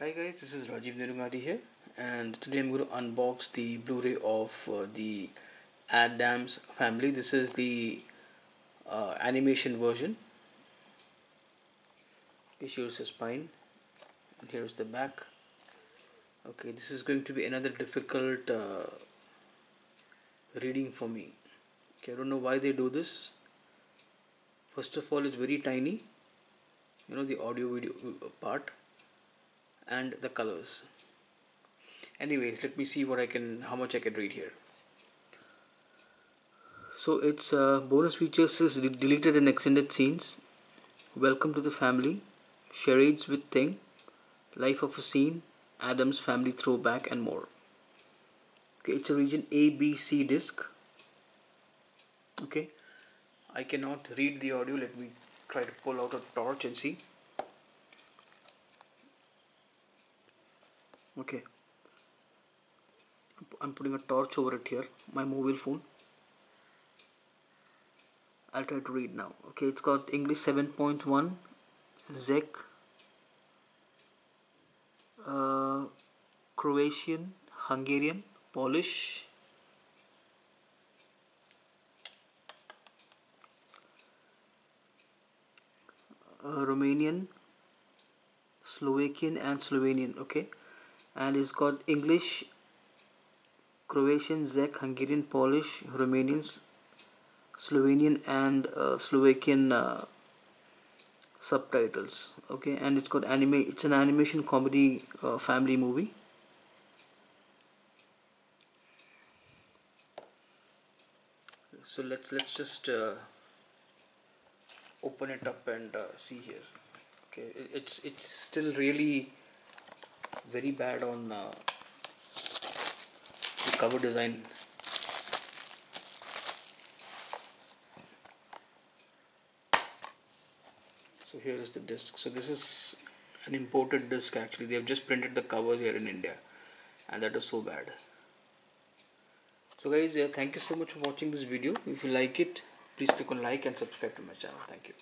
Hi guys, this is Rajiv Nedungadi here and today I'm going to unbox the Blu-ray of uh, the Addams family. This is the uh, animation version. Okay, here's the spine and here's the back. Okay, this is going to be another difficult uh, reading for me. Okay, I don't know why they do this. First of all, it's very tiny. You know the audio video uh, part and the colors. Anyways let me see what I can how much I can read here. So it's uh, bonus features is deleted and extended scenes. Welcome to the family. Charades with thing. Life of a scene. Addams family throwback and more. Okay it's a region A B C disc. Okay. I cannot read the audio. Let me try to pull out a torch and see okay. I'm putting a torch over it here my mobile phone. I'll try to read now. Okay it's got English 7.1 Czech uh, Croatian Hungarian Polish. Uh, Romanian Slovakian and Slovenian okay and it's got English, Croatian, Czech, Hungarian, Polish, Romanian, Slovenian and uh, Slovakian uh, subtitles okay? And it's got anime it's an animation comedy uh, family movie. So let's let's just uh, open it up and uh, see here okay? It's it's still really very bad on uh, the cover design. So here is the disc. So this is an imported disc actually. They have just printed the covers here in India and that is so bad. So guys thank you so much for watching this video. If you like it please click on like and subscribe to my channel. Thank you